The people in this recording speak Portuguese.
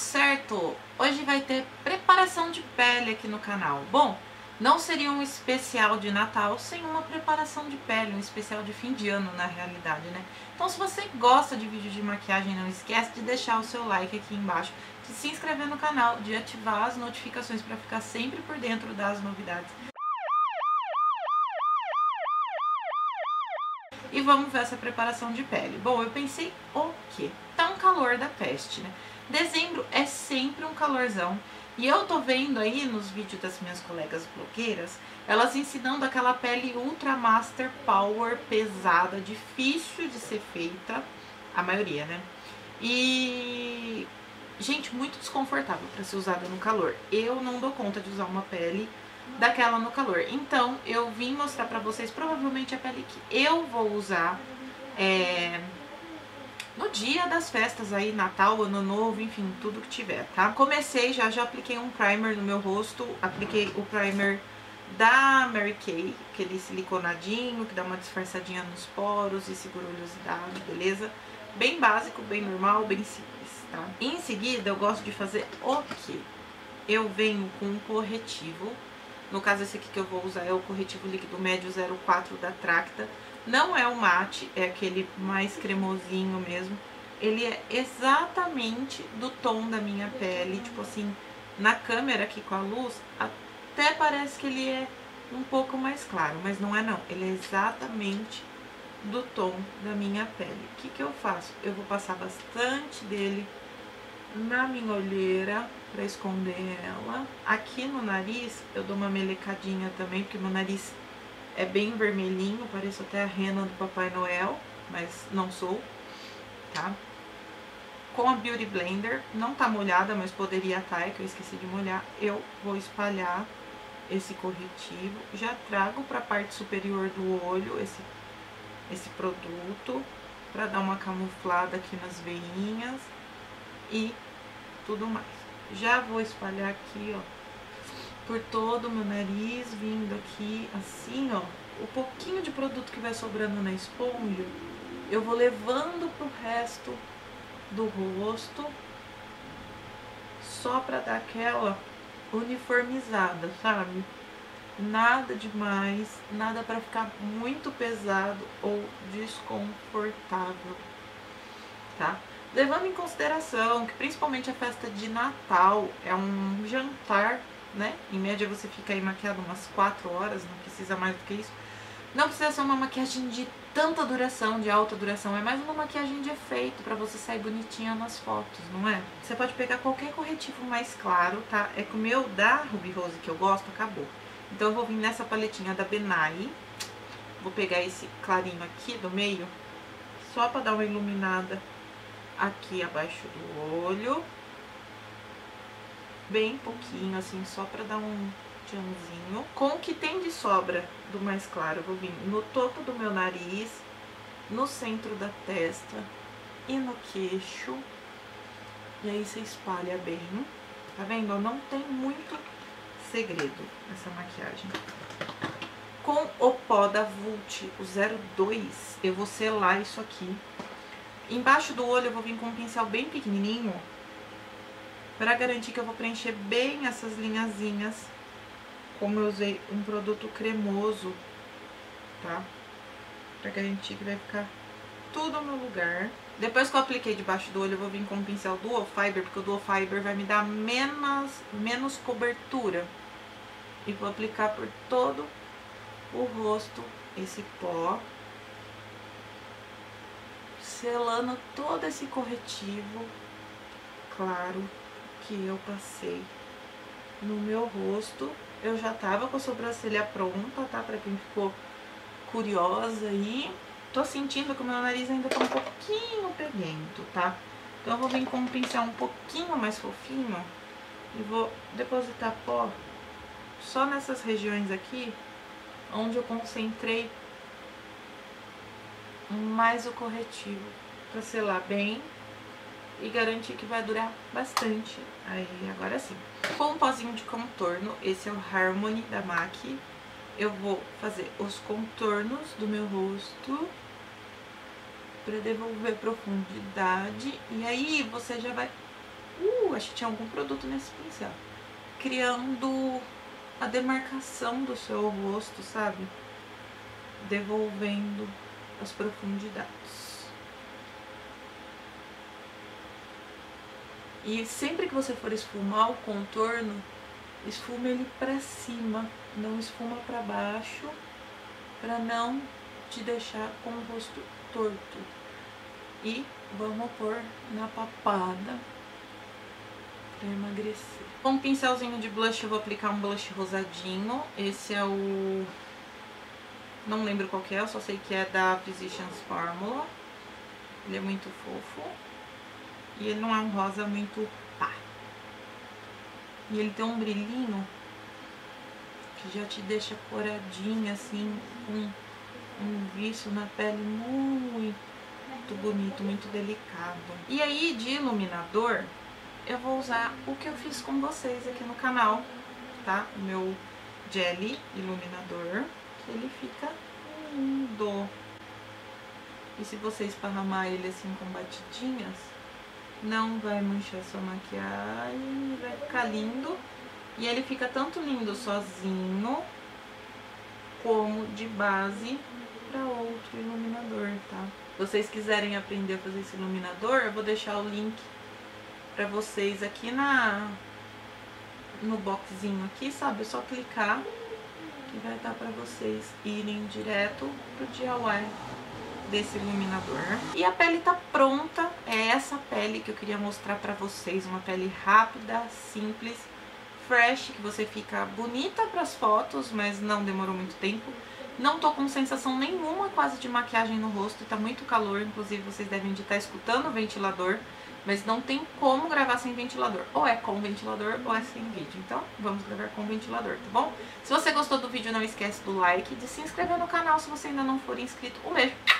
certo? Hoje vai ter preparação de pele aqui no canal. Bom, não seria um especial de Natal sem uma preparação de pele, um especial de fim de ano na realidade, né? Então se você gosta de vídeo de maquiagem, não esquece de deixar o seu like aqui embaixo, de se inscrever no canal, de ativar as notificações para ficar sempre por dentro das novidades. E vamos ver essa preparação de pele. Bom, eu pensei o quê? Tá um calor da peste, né? Dezembro é sempre um calorzão. E eu tô vendo aí nos vídeos das minhas colegas blogueiras, elas ensinando aquela pele Ultra Master Power pesada, difícil de ser feita, a maioria, né? E gente, muito desconfortável para ser usada no calor. Eu não dou conta de usar uma pele daquela no calor. Então, eu vim mostrar pra vocês provavelmente a pele que eu vou usar é, no dia das festas aí, Natal, Ano Novo, enfim, tudo que tiver, tá? Comecei, já já apliquei um primer no meu rosto, apliquei o primer da Mary Kay, aquele siliconadinho que dá uma disfarçadinha nos poros e segura oleosidade, beleza? Bem básico, bem normal, bem simples, tá? Em seguida, eu gosto de fazer o quê? Eu venho com um corretivo no caso, esse aqui que eu vou usar é o corretivo líquido médio 04 da Tracta. Não é o mate, é aquele mais cremosinho mesmo. Ele é exatamente do tom da minha pele, tipo assim, na câmera aqui com a luz, até parece que ele é um pouco mais claro, mas não é não. Ele é exatamente do tom da minha pele. O que, que eu faço? Eu vou passar bastante dele na minha olheira pra esconder ela. Aqui no nariz eu dou uma melecadinha também, porque meu nariz é bem vermelhinho, pareço até a rena do Papai Noel, mas não sou, tá? Com a Beauty Blender, não tá molhada, mas poderia estar, tá, é que eu esqueci de molhar. Eu vou espalhar esse corretivo, já trago pra parte superior do olho esse, esse produto, pra dar uma camuflada aqui nas veinhas e tudo mais. Já vou espalhar aqui, ó, por todo o meu nariz, vindo aqui assim, ó. O pouquinho de produto que vai sobrando na esponja, eu vou levando pro resto do rosto, só pra dar aquela uniformizada, sabe? Nada demais, nada pra ficar muito pesado ou desconfortável, tá? Levando em consideração que principalmente a festa de Natal é um jantar, né? Em média você fica aí maquiado umas 4 horas, não precisa mais do que isso. Não precisa ser uma maquiagem de tanta duração, de alta duração, é mais uma maquiagem de efeito para você sair bonitinha nas fotos, não é? Você pode pegar qualquer corretivo mais claro, tá? É que o meu da Ruby Rose que eu gosto acabou. Então eu vou vir nessa paletinha da Benai. Vou pegar esse clarinho aqui do meio, só para dar uma iluminada aqui abaixo do olho. Bem pouquinho, assim, só pra dar um tchanzinho. Com o que tem de sobra do mais claro, vou vir no topo do meu nariz, no centro da testa e no queixo. E aí você espalha bem. Tá vendo? Não tem muito segredo essa maquiagem. Com o pó da Vult, o 02, eu vou selar isso aqui Embaixo do olho eu vou vir com um pincel bem pequenininho para garantir que eu vou preencher bem essas linhazinhas, como eu usei um produto cremoso, tá? Para garantir que vai ficar tudo no lugar. Depois que eu apliquei debaixo do olho, eu vou vir com um pincel Dual Fiber, porque o Dual Fiber vai me dar menos, menos cobertura. E vou aplicar por todo o rosto esse pó selando todo esse corretivo claro que eu passei no meu rosto. Eu já tava com a sobrancelha pronta, tá? Pra quem ficou curiosa aí. Tô sentindo que o meu nariz ainda tá um pouquinho peguento, tá? Então eu vou vir com um pincel um pouquinho mais fofinho e vou depositar pó só nessas regiões aqui, onde eu concentrei mais o corretivo para selar bem e garantir que vai durar bastante. Aí, agora sim. Com um pozinho de contorno, esse é o Harmony da MAC. Eu vou fazer os contornos do meu rosto para devolver profundidade. E aí, você já vai Uh, acho que tinha algum produto nesse pincel. Criando a demarcação do seu rosto, sabe? Devolvendo as profundidades. E sempre que você for esfumar o contorno, esfuma ele para cima, não esfuma para baixo, para não te deixar com o rosto torto. E vamos pôr na papada para emagrecer. Com um pincelzinho de blush eu vou aplicar um blush rosadinho. Esse é o... Não lembro qual que é, eu só sei que é da Physicians Formula. Ele é muito fofo. E ele não é um rosa muito pá. E ele tem um brilhinho que já te deixa coradinha, assim, com um vício na pele muito bonito, muito delicado. E aí, de iluminador, eu vou usar o que eu fiz com vocês aqui no canal, tá? O meu Jelly Iluminador, que ele fica lindo. E se você esparramar ele assim com batidinhas, não vai manchar sua maquiagem, vai ficar lindo. E ele fica tanto lindo sozinho, como de base para outro iluminador, tá? Vocês quiserem aprender a fazer esse iluminador, eu vou deixar o link para vocês aqui na no boxzinho aqui, sabe? É só clicar que vai dar para vocês irem direto pro DIY desse iluminador. E a pele tá pronta, é essa pele que eu queria mostrar pra vocês, uma pele rápida, simples, fresh, que você fica bonita pras fotos, mas não demorou muito tempo. Não tô com sensação nenhuma quase de maquiagem no rosto, tá muito calor, inclusive vocês devem estar escutando o ventilador, mas não tem como gravar sem ventilador. Ou é com ventilador ou é sem vídeo. Então, vamos gravar com ventilador, tá bom? Se você gostou do vídeo, não esquece do like, de se inscrever no canal se você ainda não for inscrito. Um beijo!